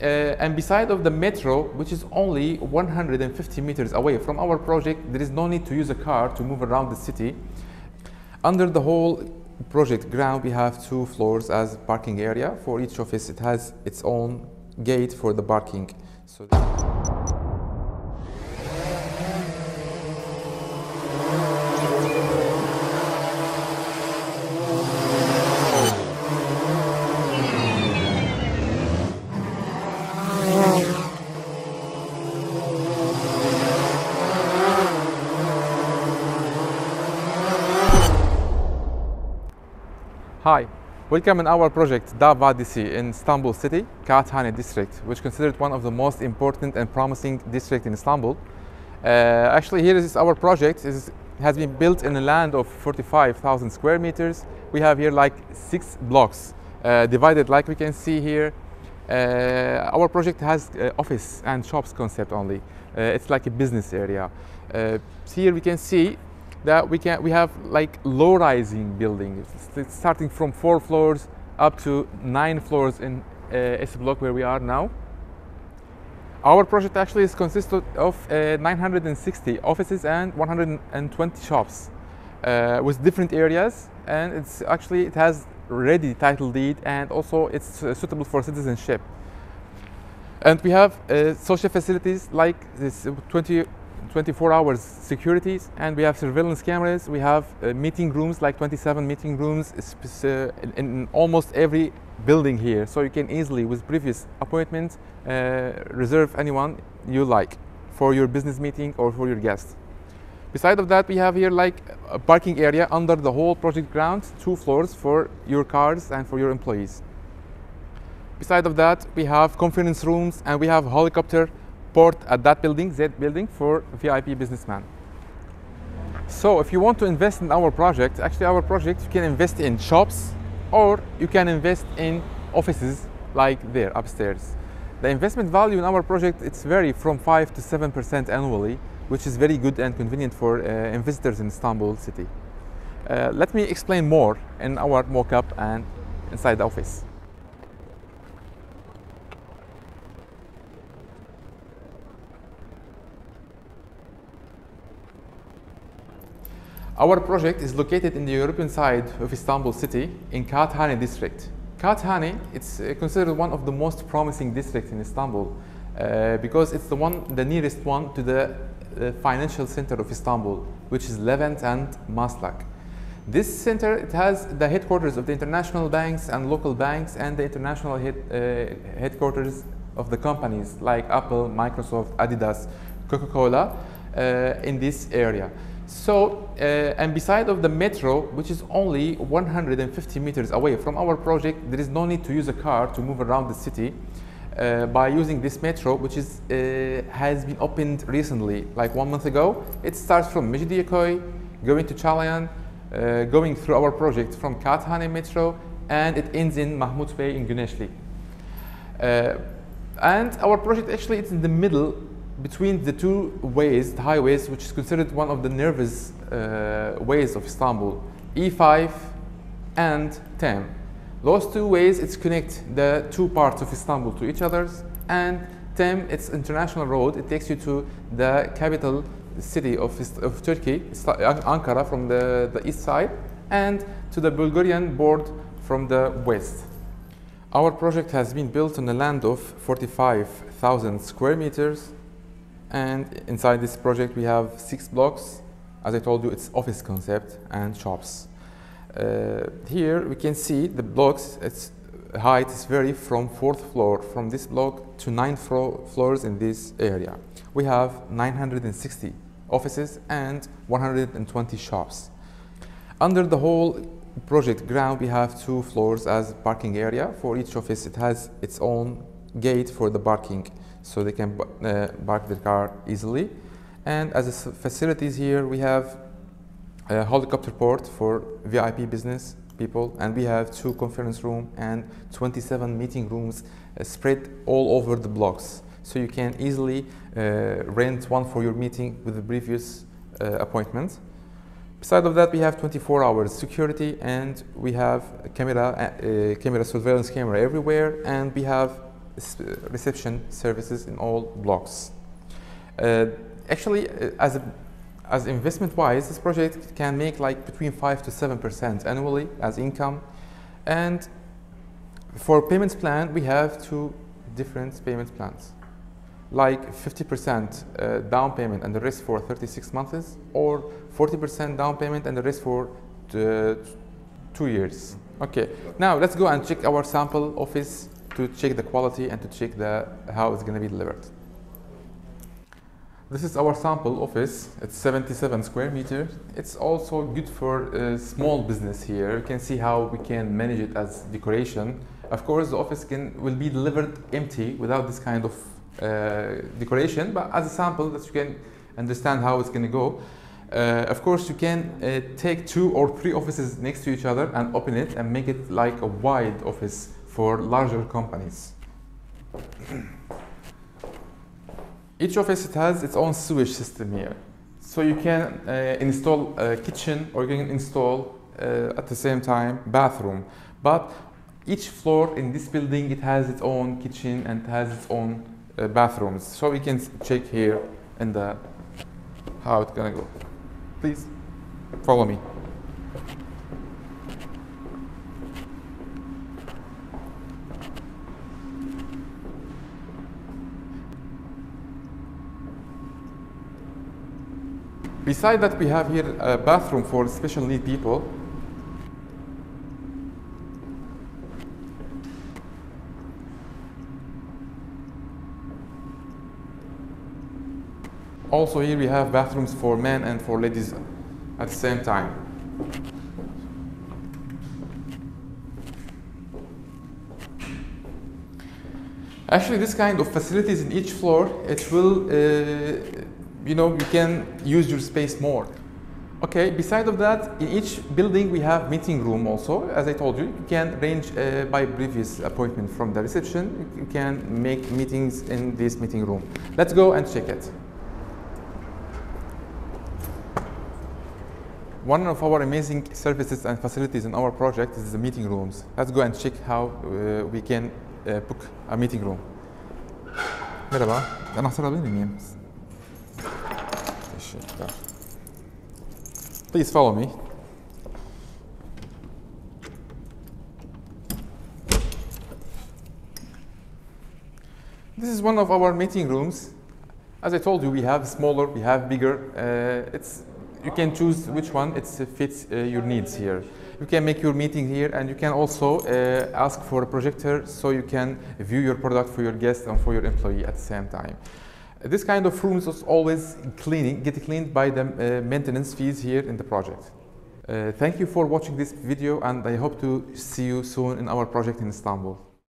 uh, and beside of the metro, which is only 150 meters away from our project, there is no need to use a car to move around the city. Under the whole project ground, we have two floors as parking area. For each office, it has its own gate for the parking. So Hi, welcome in our project Dap Vadisi in Istanbul city, Kağıthane district, which is considered one of the most important and promising district in Istanbul. Uh, actually, here is our project. It has been built in a land of 45,000 square meters. We have here like six blocks uh, divided, like we can see here. Uh, our project has uh, office and shops concept only. Uh, it's like a business area. Uh, here we can see that we can we have like low rising buildings starting from four floors up to nine floors in uh, S block where we are now. Our project actually is consisted of uh, 960 offices and 120 shops uh, with different areas and it's actually it has ready title deed and also it's uh, suitable for citizenship. And we have uh, social facilities like this 20 24 hours securities and we have surveillance cameras. We have uh, meeting rooms like 27 meeting rooms uh, in, in, almost every building here. So you can easily with previous appointments uh, reserve anyone you like for your business meeting or for your guest beside of that we have here like a parking area under the whole project ground two floors for your cars and for your employees. Beside of that we have conference rooms and we have helicopter port at that building, Z building, for VIP businessman. So if you want to invest in our project, actually our project, you can invest in shops or you can invest in offices like there upstairs. The investment value in our project, it's vary from 5 to 7% annually, which is very good and convenient for uh, visitors in Istanbul city. Uh, let me explain more in our mock-up and inside the office. Our project is located in the European side of Istanbul city in Kağıthane district. Kağıthane, it's uh, considered one of the most promising districts in Istanbul uh, because it's the one, the nearest one to the uh, financial center of Istanbul, which is Levent and Maslak. This center, it has the headquarters of the international banks and local banks and the international head, uh, headquarters of the companies like Apple, Microsoft, Adidas, Coca-Cola uh, in this area. So, uh, and beside of the metro, which is only 150 meters away from our project, there is no need to use a car to move around the city uh, by using this metro, which is, uh, has been opened recently, like one month ago. It starts from Mecidiyeköy, going to Çağlayan, uh, going through our project from Kağıthane metro, and it ends in Mahmut Bey in Güneşli. Uh, and our project actually it's in the middle between the two ways, the highways, which is considered one of the nervous uh, ways of Istanbul, E5 and TEM. Those two ways, it's connect the two parts of Istanbul to each other, and TEM, it's international road. It takes you to the capital city of, of Turkey, Ankara from the, the east side, and to the Bulgarian board from the west. Our project has been built on a land of 45,000 square meters and inside this project, we have six blocks. As I told you, it's office concept and shops. Uh, here we can see the blocks, its height is vary from fourth floor, from this block to nine flo floors in this area. We have 960 offices and 120 shops. Under the whole project ground, we have two floors as parking area. For each office, it has its own gate for the parking so they can uh, park their car easily. And as facilities here, we have a helicopter port for VIP business people, and we have two conference room and 27 meeting rooms uh, spread all over the blocks. So you can easily uh, rent one for your meeting with the previous uh, appointment. Beside of that, we have 24 hours security, and we have camera, camera surveillance camera everywhere, and we have reception services in all blocks. Uh, actually, uh, as a, as investment wise, this project can make like between five to seven percent annually as income, and for payments plan we have two different payment plans, like 50% uh, down payment and the rest for 36 months, or 40% down payment and the rest for uh, two years. Okay, now let's go and check our sample office to check the quality and to check the how it's going to be delivered. This is our sample office. It's 77 square meter. It's also good for a small business here. You can see how we can manage it as decoration. Of course, the office can will be delivered empty without this kind of uh, decoration, but as a sample that you can understand how it's going to go. Uh, of course, you can uh, take two or three offices next to each other and open it and make it like a wide office for larger companies. Each office it has its own sewage system here. So you can uh, install a kitchen or you can install uh, at the same time bathroom. But each floor in this building it has its own kitchen and has its own uh, bathrooms. So we can check here in the how it's gonna go. Please follow me. Beside that, we have here a bathroom for special need people. Also here we have bathrooms for men and for ladies at the same time. Actually, this kind of facilities in each floor, it will, uh, you know, you can use your space more. Okay, beside of that, in each building we have meeting room also. As I told you, you can arrange uh, by previous appointment from the reception. You can make meetings in this meeting room. Let's go and check it. One of our amazing services and facilities in our project is the meeting rooms. Let's go and check how uh, we can uh, book a meeting room. Merhaba? Teşekkürler. Please follow me. This is one of our meeting rooms. As I told you, we have smaller, we have bigger. Uh, it's you can choose which one it fits uh, your needs here. You can make your meeting here, and you can also uh, ask for a projector so you can view your product for your guest and for your employee at the same time. This kind of rooms is always cleaning, get cleaned by the uh, maintenance fees here in the project. Uh, thank you for watching this video, and I hope to see you soon in our project in Istanbul.